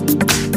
Bye.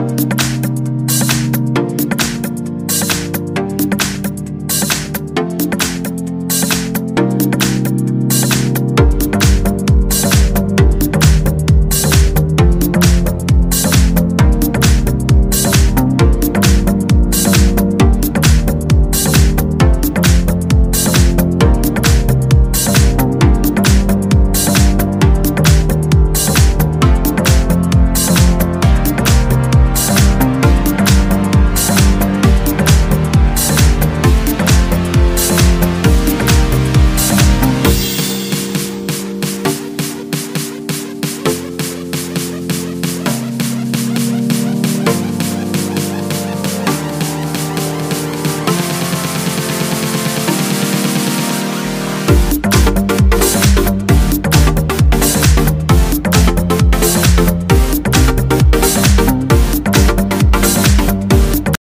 You